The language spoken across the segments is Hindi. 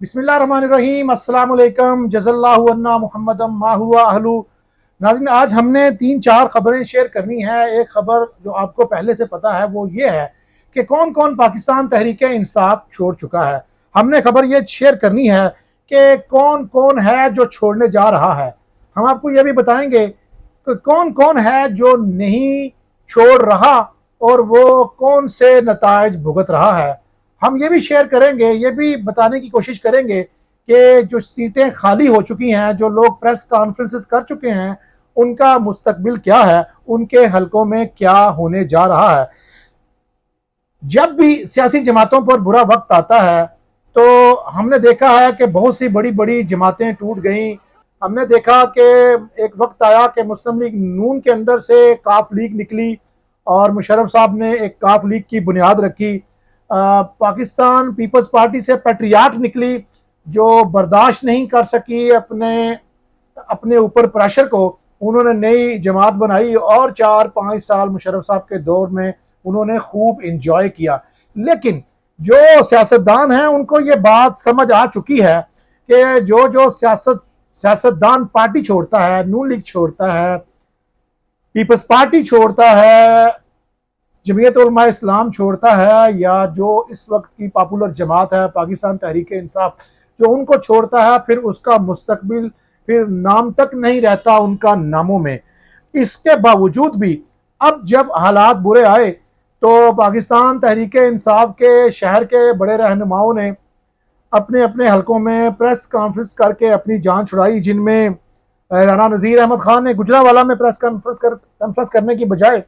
बिस्मिल्लाहिर्रहमानिर्रहीम अस्सलाम वालेकुम जज़ल्लाहुअन्ना मुहम्मदम, मा हुआ अहलू। नाज़रीन, आज हमने तीन चार खबरें शेयर करनी है। एक खबर जो आपको पहले से पता है, वो ये है कि कौन कौन पाकिस्तान तहरीक इंसाफ छोड़ चुका है। हमने खबर ये शेयर करनी है कि कौन कौन है जो छोड़ने जा रहा है। हम आपको ये भी बताएँगे कि कौन कौन है जो नहीं छोड़ रहा और वो कौन से नतज भुगत रहा है। हम ये भी शेयर करेंगे, ये भी बताने की कोशिश करेंगे कि जो सीटें खाली हो चुकी हैं, जो लोग प्रेस कॉन्फ्रेंसेस कर चुके हैं, उनका मुस्तकबिल क्या है, उनके हलकों में क्या होने जा रहा है। जब भी सियासी जमातों पर बुरा वक्त आता है तो हमने देखा है कि बहुत सी बड़ी बड़ी जमातें टूट गई। हमने देखा कि एक वक्त आया कि मुस्लिम लीग नून के अंदर से काफ लीग निकली और मुशरफ साहब ने एक काफ लीग की बुनियाद रखी। पाकिस्तान पीपल्स पार्टी से पेट्रियाट निकली, जो बर्दाश्त नहीं कर सकी अपने अपने ऊपर प्रेशर को, उन्होंने नई जमात बनाई और चार पाँच साल मुशरफ साहब के दौर में उन्होंने खूब इंजॉय किया। लेकिन जो सियासतदान हैं, उनको ये बात समझ आ चुकी है कि जो जो सियासत, सियासतदान पार्टी छोड़ता है, नून लीग छोड़ता है, पीपल्स पार्टी छोड़ता है जमीयत इस्लाम छोड़ता है या जो इस वक्त की पॉपुलर जमात है, पाकिस्तान तहरीक इंसाफ, जो उनको छोड़ता है, फिर उसका मुस्तकबिल, फिर नाम तक नहीं रहता उनका नामों में। इसके बावजूद भी अब जब हालात बुरे आए तो पाकिस्तान तहरीक इंसाफ के शहर के बड़े रहनुमाओं ने अपने अपने हलकों में प्रेस कॉन्फ्रेंस करके अपनी जान छुड़ाई, जिनमें राना नज़ीर अहमद खान ने गुजरावाला में प्रेस कॉन्फ्रेंस कर कॉन्फ्रेंस करने की बजाय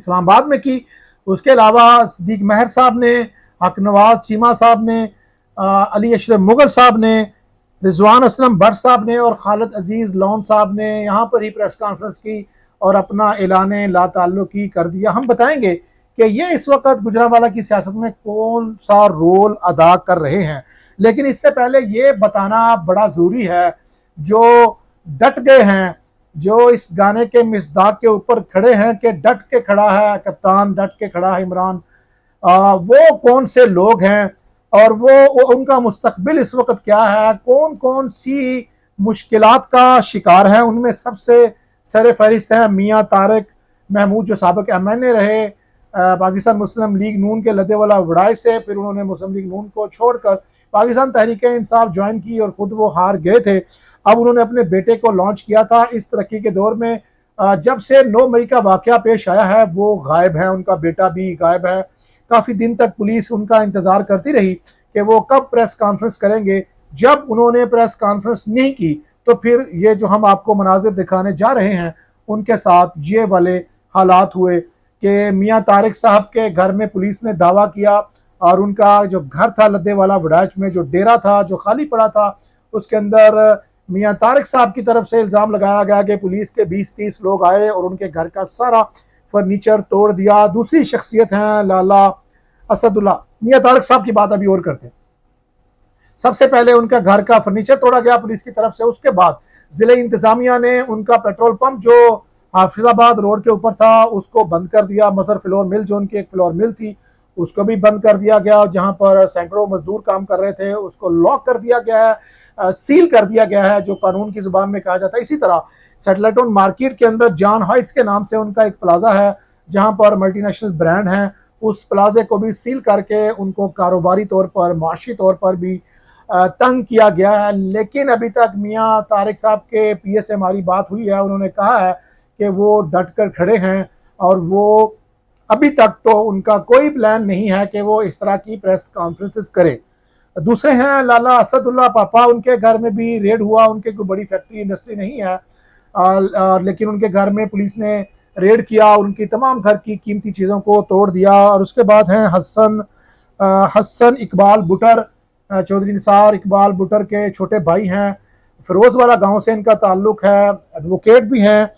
इस्लामाबाद में की। उसके अलावा सदीक महर साहब ने हक नवाज़ चीमा साहब ने आ, अली अशरफ मुगल साहब ने रिजवान असलम भट्ट साहब ने और खालद अज़ीज़ लोन साहब ने यहाँ पर ही प्रेस कॉन्फ्रेंस की और अपना ऐलान ला ताल्लुकी कर दिया। हम बताएँगे कि ये इस वक्त गुजरावाला की सियासत में कौन सा रोल अदा कर रहे हैं। लेकिन इससे पहले ये बताना बड़ा ज़रूरी है जो डट गए हैं जो इस गाने के मिसदाक के ऊपर खड़े हैं कि डट के खड़ा है कप्तान डट के खड़ा है इमरान। वो कौन से लोग हैं और वो, उनका मुस्तबिल इस वक्त क्या है? कौन कौन सी मुश्किल का शिकार है? उनमें सबसे सर फहरिस्त हैं मियाँ तारक महमूद जो सबक एम एन ए रहे पाकिस्तान मुस्लिम लीग नून के लदे वाला वड़ाई से फिर उन्होंने मुस्लिम लीग नून को छोड़कर पाकिस्तान तहरीक इंसाफ ज्वाइन की और ख़ुद वो हार गए थे। अब उन्होंने अपने बेटे को लॉन्च किया था इस तरक्की के दौर में। जब से 9 मई का वाक़ पेश आया है, वो गायब है, उनका बेटा भी गायब है। काफ़ी दिन तक पुलिस उनका इंतज़ार करती रही कि वो कब प्रेस कॉन्फ्रेंस करेंगे। जब उन्होंने प्रेस कॉन्फ्रेंस नहीं की तो फिर ये जो हम आपको मनाजिर दिखाने जा रहे हैं, उनके साथ ये वाले हालात हुए कि मियाँ तारिक साहब के घर में पुलिस ने दावा किया और उनका जो घर था लद्दे वाला वडाच में, जो डेरा था, जो खाली पड़ा था, उसके अंदर मियाँ तारिक साहब की तरफ़ से इल्ज़ाम लगाया गया कि पुलिस के 20-30 लोग आए और उनके घर का सारा फर्नीचर तोड़ दिया। दूसरी शख्सियत हैं लाला असदुल्ला। मियाँ तारिक साहब की बात अभी और करते हैं। सबसे पहले उनका घर का फर्नीचर तोड़ा गया पुलिस की तरफ़ से। उसके बाद ज़िले इंतज़ामिया ने उनका पेट्रोल पंप जो हाफिजाबाद रोड के ऊपर था, उसको बंद कर दिया। मसर फ्लोर मिल जो उनकी एक फ्लोर मिल थी, उसको भी बंद कर दिया गया, जहाँ पर सैकड़ों मजदूर काम कर रहे थे, उसको लॉक कर दिया गया है। सील कर दिया गया है, जो कानून की ज़ुबान में कहा जाता है। इसी तरह सेटेलाइट मार्केट के अंदर जॉन हाइट्स के नाम से उनका एक प्लाजा है, जहाँ पर मल्टीनेशनल ब्रांड हैं। उस प्लाजे को भी सील करके उनको कारोबारी तौर पर, माशी तौर पर भी तंग किया गया है। लेकिन अभी तक मियाँ तारिक साहब के पी से हमारी बात हुई है, उन्होंने कहा है कि वो डट कर खड़े हैं और वो अभी तक तो उनका कोई प्लान नहीं है कि वो इस तरह की प्रेस कॉन्फ्रेंसेस करें। दूसरे हैं लाला असदुल्ला पापा उनके घर में भी रेड हुआ उनके कोई बड़ी फैक्ट्री इंडस्ट्री नहीं है। आ, आ, लेकिन उनके घर में पुलिस ने रेड किया और उनकी तमाम घर की कीमती चीज़ों को तोड़ दिया। और उसके बाद हैं हसन हसन इकबाल बुटर चौधरी निसार इकबाल बुटर के छोटे भाई हैं। फिरोज वाला गाँव से इनका ताल्लुक है एडवोकेट भी हैं।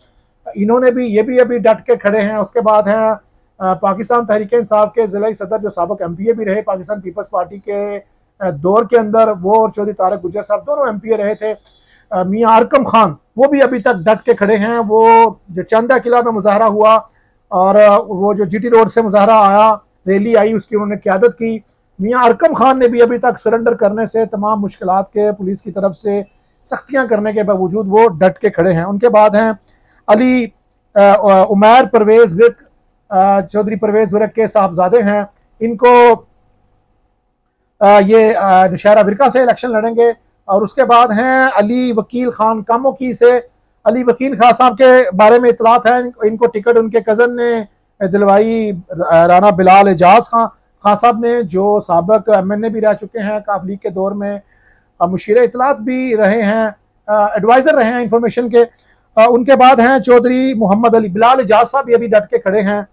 इन्होंने भी ये भी अभी डट के खड़े हैं। उसके बाद हैं पाकिस्तान तहरीक इंसाफ के ज़िला सदर जो सबक एम भी रहे पाकिस्तान पीपल्स पार्टी के दौर के अंदर वो और चौधरी तारक गुजर साहब दोनों एमपीए रहे थे। मियाँ अरकम खान, वो भी अभी तक डट के खड़े हैं। वो जो चंदा किला में मुजाहरा हुआ और वो जो जीटी रोड से मुजाहरा आया, रैली आई, उसकी उन्होंने क्यादत की। मियाँ अरकम खान ने भी अभी तक सरेंडर करने से, तमाम मुश्किल के पुलिस की तरफ़ से सख्तियाँ करने के बावजूद वो डट के खड़े हैं। उनके बाद हैं अली उमैर परवेज़ विक चौधरी परवेज़ विरक के साहबजादे हैं। इनको ये नशहरा विरका से इलेक्शन लड़ेंगे और उसके बाद हैं अली वकील खान कामोकी से। अली वकील खान साहब के बारे में इतलात है। इनको टिकट उनके कज़न ने दिलवाई राना बिलाल एजाज खान खान साहब ने जो सबक एम एन ए भी रह चुके हैं काफ लीग के दौर में मुशीर इतलात भी रहे हैं एडवाइज़र रहे हैं इंफॉर्मेशन के। आ, उनके बाद हैं चौधरी मोहम्मद अली बिलाल एजाज साहब भी अभी डट के खड़े हैं।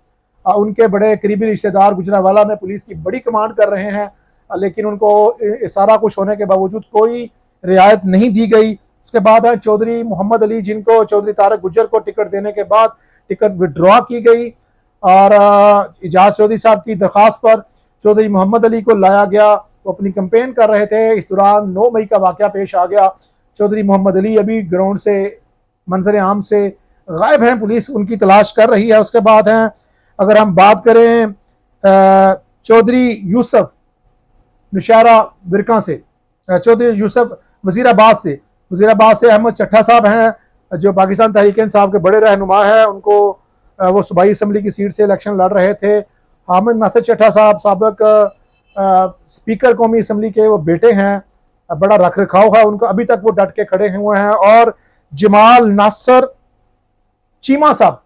आ, उनके बड़े करीबी रिश्तेदार गुजरावाला में पुलिस की बड़ी कमांड कर रहे हैं। लेकिन उनको सारा कुछ होने के बावजूद कोई रियायत नहीं दी गई। उसके बाद है, चौधरी मोहम्मद अली, जिनको चौधरी तारक गुजर को टिकट देने के बाद टिकट विड्रॉ की गई और एजाज चौधरी साहब की दरख्वास्त पर चौधरी मोहम्मद अली को लाया गया। वो अपनी कंपेन कर रहे थे। इस दौरान नौ मई का वाक़ पेश आ गया। चौधरी मोहम्मद अली अभी ग्राउंड से मंजर आम से गायब हैं। पुलिस उनकी तलाश कर रही है। उसके बाद हैं, अगर हम बात करें चौधरी यूसफ नशारा विरका से चौधरी यूसफ वजीराबाद से। वजीराबाद से अहमद चट्ठा साहब हैं, जो पाकिस्तान तहरीक साहब के बड़े रहनुमा हैं। उनको वो सूबाई असम्बली की सीट से इलेक्शन लड़ रहे थे। हामिद नासिर चट्ठा साहब सबक स्पीकर कौमी असम्बली के वो बेटे हैं। बड़ा रख रखाव है उनको। अभी तक वो डट के खड़े हुए हैं। और जमाल नासर चीमा साहब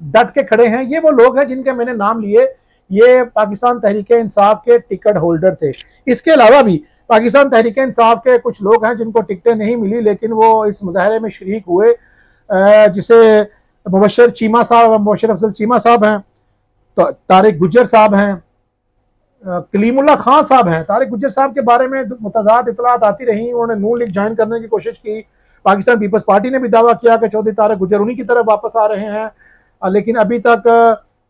डट के खड़े हैं। ये वो लोग हैं जिनके मैंने नाम लिए। ये पाकिस्तान तहरीक इंसाफ के टिकट होल्डर थे। इसके अलावा भी पाकिस्तान तहरीक इंसाफ के कुछ लोग हैं जिनको टिकटें नहीं मिली, लेकिन वो इस मुजाहरे में शरीक हुए जिसे मुबशर चीमा साहब मुबशर अफजल चीमा साहब हैं तो तारिक गुजर साहब हैं कलीमुल्ला खान साहब हैं। तारिक गुजर साहब के बारे में मुतजाद इतलात आती रही, उन्होंने नून लीग ज्वाइन करने की कोशिश की, पाकिस्तान पीपल्स पार्टी ने भी दावा किया कि चौधरी तारिक गुजर उन्हीं की तरफ़ वापस आ रहे हैं लेकिन अभी तक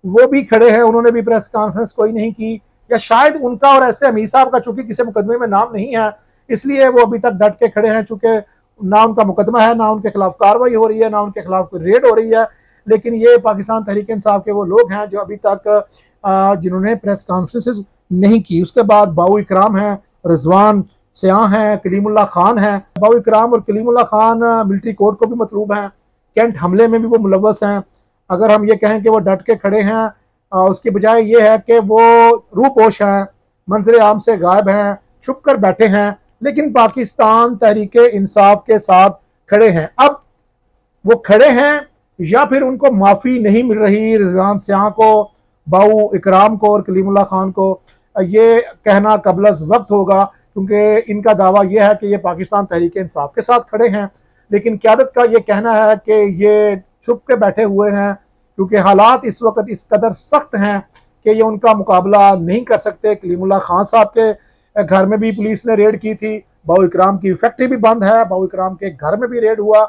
वो भी खड़े हैं, उन्होंने भी प्रेस कॉन्फ्रेंस कोई नहीं की। या शायद उनका और ऐसे अमीर साहब का चूँकि किसी मुकदमे में नाम नहीं है, इसलिए वो अभी तक डट के खड़े हैं, चूँकि ना उनका मुकदमा है, ना उनके खिलाफ कार्रवाई हो रही है, ना उनके खिलाफ कोई रेड हो रही है। लेकिन ये पाकिस्तान तहरीक इंसाफ के वो लोग हैं जो अभी तक जिन्होंने प्रेस कॉन्फ्रेंसिस नहीं की। उसके बाद बाऊ इकराम हैं, रिजवान सयाह हैं कलीमुल्ला खान हैं। बाऊ इकराम और कलीमुल्ला खान मिलिट्री कोर्ट को भी मतलूब हैं। कैंट हमले में भी वो मुलवस हैं। अगर हम ये कहें कि वो डट के खड़े हैं उसकी बजाय ये है कि वो रूपोश हैं, मंजर आम से गायब हैं, छुप कर बैठे हैं, लेकिन पाकिस्तान तहरीक इंसाफ के साथ खड़े हैं। अब वो खड़े हैं या फिर उनको माफ़ी नहीं मिल रही रिजवान स्याह को, बाऊ इकराम को और कलीमुल्ला खान को ये कहना कबलस वक्त होगा, क्योंकि इनका दावा यह है कि ये पाकिस्तान तहरीक इंसाफ के साथ खड़े हैं। लेकिन क्यादत का ये कहना है कि ये छुप के बैठे हुए हैं, क्योंकि हालात इस वक्त इस कदर सख्त हैं कि ये उनका मुकाबला नहीं कर सकते। कलीमुल्ला खान साहब के घर में भी पुलिस ने रेड की थी, बाऊ इकराम की फैक्ट्री भी बंद है, बाऊ इकराम के घर में भी रेड हुआ।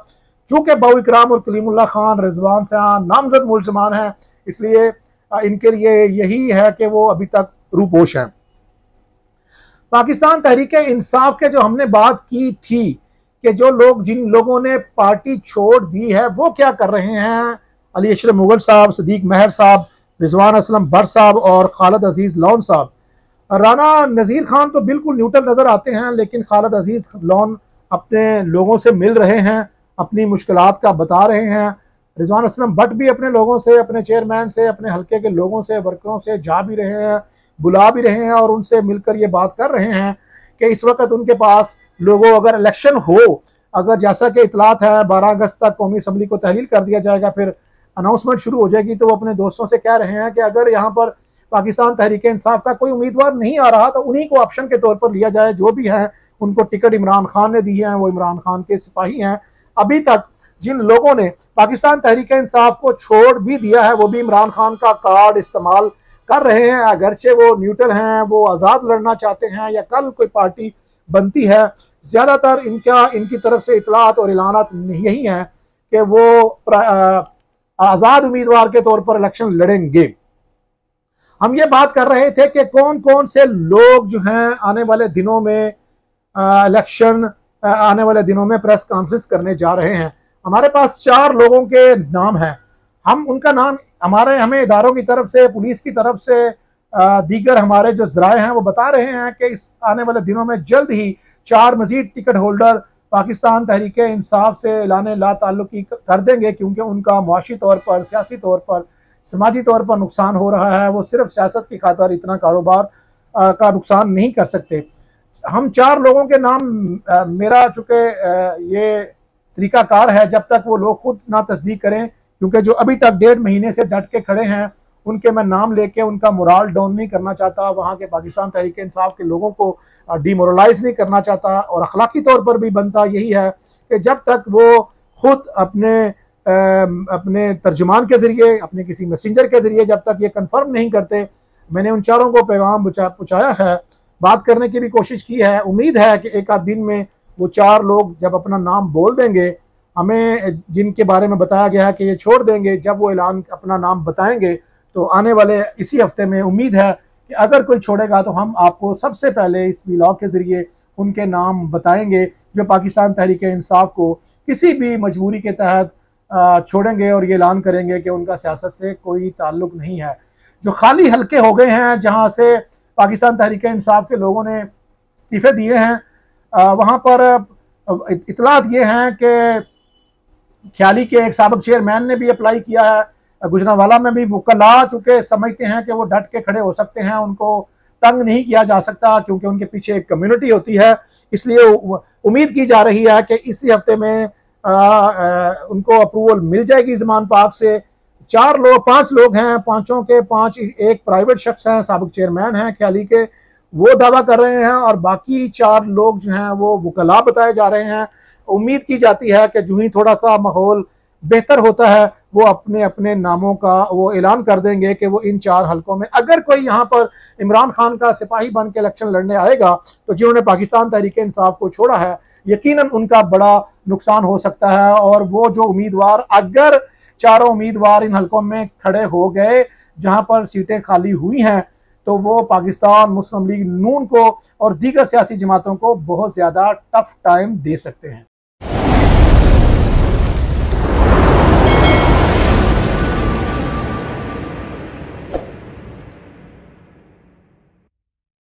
चूँकि बाऊ इकराम और कलीमुल्ला खान रिजवान सयान नामजद मुलजमान हैं, इसलिए इनके लिए यही है कि वो अभी तक रूपोश हैं। पाकिस्तान तहरीक इंसाफ के जो हमने बात की थी कि जो लोग, जिन लोगों ने पार्टी छोड़ दी है, वो क्या कर रहे हैं? अली अशरफ मुगल साहब, सदीक महर साहब, रिजवान असलम भर साहब और खालद अज़ीज़ लॉन साहब। राना नज़ीर खान तो बिल्कुल न्यूट्रल नज़र आते हैं, लेकिन खालद अज़ीज़ लॉन अपने लोगों से मिल रहे हैं, अपनी मुश्किल का बता रहे हैं। रिजवान असलम भट्ट भी अपने लोगों से, अपने चेयरमैन से, अपने हल्के के लोगों से, वर्करों से जा भी रहे हैं, बुला भी रहे हैं और उनसे मिलकर ये बात कर रहे हैं कि इस वक्त उनके पास लोगों, अगर इलेक्शन हो, अगर जैसा कि इतलात है, बारह अगस्त तक कौमी असम्बली को तहलील कर दिया जाएगा, फिर अनाउंसमेंट शुरू हो जाएगी तो वो अपने दोस्तों से कह रहे हैं कि अगर यहाँ पर पाकिस्तान तहरीक इंसाफ का कोई उम्मीदवार नहीं आ रहा तो उन्हीं को ऑप्शन के तौर पर लिया जाए, जो भी है, उनको टिकट इमरान खान ने दी है, वो इमरान खान के सिपाही हैं। अभी तक जिन लोगों ने पाकिस्तान तहरीक इंसाफ को छोड़ भी दिया है, वो भी इमरान खान का कार्ड इस्तेमाल कर रहे हैं, अगरचे वो न्यूट्रल हैं, वो आज़ाद लड़ना चाहते हैं, या कल कोई पार्टी बनती है। ज़्यादातर इनका, इनकी तरफ़ से इतलात और ऐलान यही हैं कि वो आज़ाद उम्मीदवार के तौर पर इलेक्शन लड़ेंगे। हम ये बात कर रहे थे कि कौन कौन से लोग जो हैं आने वाले दिनों में इलेक्शन आने वाले दिनों में प्रेस कॉन्फ्रेंस करने जा रहे हैं। हमारे पास चार लोगों के नाम हैं। हम, उनका नाम हमारे, हमें इदारों की तरफ़ से, पुलिस की तरफ़ से दीगर हमारे जो जराए हैं, वो बता रहे हैं कि इस आने वाले दिनों में जल्द ही चार मजीद टिकट होल्डर पाकिस्तान तहरीक इंसाफ से लाने ला ताल्लुकी कर देंगे, क्योंकि उनका मुआशी तौर पर, सियासी तौर पर, समाजी तौर पर नुकसान हो रहा है। वो सिर्फ़ सियासत की खातर इतना कारोबार का नुकसान नहीं कर सकते। हम चार लोगों के नाम मेरा चूँकि ये तरीकाकार है, जब तक वो लोग खुद ना तस्दीक करें, क्योंकि जो अभी तक डेढ़ महीने से डट के खड़े हैं उनके मैं नाम लेके उनका मुराल डाउन नहीं करना चाहता, वहाँ के पाकिस्तान तहरीक इंसाफ के लोगों को डीमोरलाइज नहीं करना चाहता और अखलाकी तौर पर भी बनता यही है कि जब तक वो खुद अपने अपने तर्जुमान के ज़रिए, अपने किसी मैसेंजर के ज़रिए जब तक ये कंफर्म नहीं करते, मैंने उन चारों को पैगाम पहुँचाया है। बात करने की भी कोशिश की है। उम्मीद है कि एक आध दिन में वो चार लोग जब अपना नाम बोल देंगे, हमें जिनके बारे में बताया गया है कि ये छोड़ देंगे, जब वो ऐलान, अपना नाम बताएँगे तो आने वाले इसी हफ़्ते में उम्मीद है कि अगर कोई छोड़ेगा तो हम आपको सबसे पहले इस ब्लॉग के ज़रिए उनके नाम बताएँगे, जो पाकिस्तान तहरीक इंसाफ को किसी भी मजबूरी के तहत छोड़ेंगे और ये ऐलान करेंगे कि उनका सियासत से कोई ताल्लुक नहीं है। जो खाली हल्के हो गए हैं, जहाँ से पाकिस्तान तहरीक इंसाफ के लोगों ने इस्तीफ़े दिए हैं वहाँ पर इतलात ये हैं कि ख्याली के एक सबक चेयरमैन ने भी अप्लाई किया है। गुजरावाला में भी वो कला चुके समझते हैं कि वो डट के खड़े हो सकते हैं उनको तंग नहीं किया जा सकता क्योंकि उनके पीछे एक कम्युनिटी होती है। इसलिए उम्मीद की जा रही है कि इसी हफ़्ते में आ, आ, उनको अप्रूवल मिल जाएगी जमान पाक से। चार लोग पाँच लोग हैं पाँचों के पाँच एक प्राइवेट शख्स हैं सबक चेयरमैन हैं ख्याली के वो दावा कर रहे हैं और बाकी चार लोग जो हैं वो वकला बताए जा रहे हैं। उम्मीद की जाती है कि जो ही थोड़ा सा माहौल बेहतर होता है वो अपने अपने नामों का वो ऐलान कर देंगे कि वो इन चार हलकों में, अगर कोई यहाँ पर इमरान खान का सिपाही बन के इलेक्शन लड़ने आएगा तो जिन्होंने पाकिस्तान तहरीक इंसाफ को छोड़ा है, यकीनन उनका बड़ा नुकसान हो सकता है। और वो जो उम्मीदवार, अगर चारों उम्मीदवार इन हलकों में खड़े हो गए, जहाँ पर सीटें खाली हुई हैं तो वो पाकिस्तान मुस्लिम लीग नून को और दीगर सियासी जमातों को बहुत ज़्यादा टफ टाइम दे सकते हैं।